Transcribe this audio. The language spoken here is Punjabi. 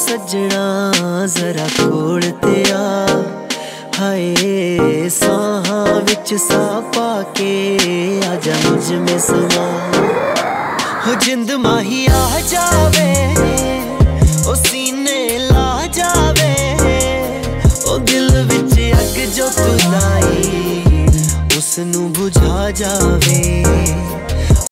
ਸੱਜਣਾ, ਜ਼ਰਾ ਕੋਲ ਤੇ ਆ। ਹਾਏ, ਸਾਹਾਂ ਵਿੱਚ ਸਾਹ ਪਾ ਕੇ ਆ ਜਾ ਮੁਝ ਮੇ ਸਮਾ। ਹੋ ਜਿੰਦ ਮਾਹੀ ਆ ਜਾਵੇ, ਉਹ ਸੀਨੇ ਲਾ ਜਾਵੇ। ਉਹ ਦਿਲ ਵਿੱਚ ਅੱਗ ਜੋ ਤੁਲਾਈ ਉਸ ਨੂੰ ਬੁਝਾ ਜਾ